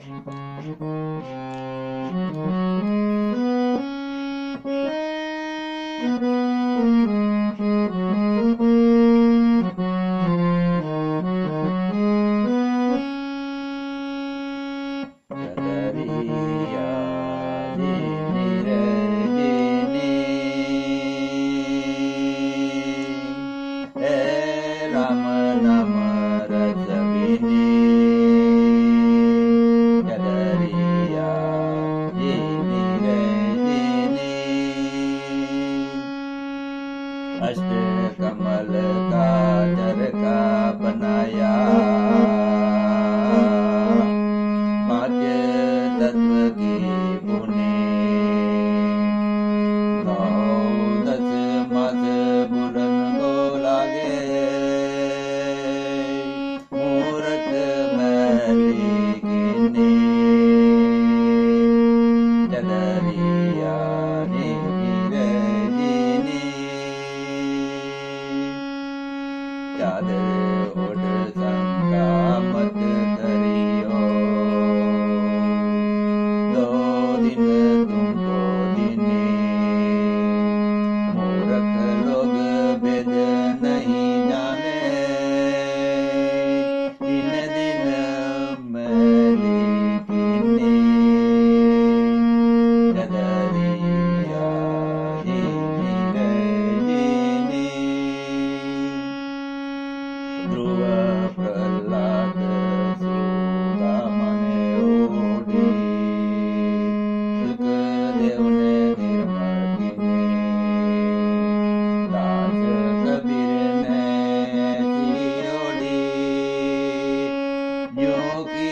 Mm-hmm. अष्ट कमल का चरखा बनाया। मध्य तत्व की पुणे नौ दस मत बुरन को लागे। मूर्त दिन तुम ಧ್ರುವ ಪ್ರಹ್ಲಾದ ಸುತಾಮನೆ ಓಡಿ ಸುಖದೇವನೆ ನಿರ್ಮತಿನೆ ದಾಸ ಕಬೀರನೆ ಚಿಯೋಡಿ ಯೋಗಿ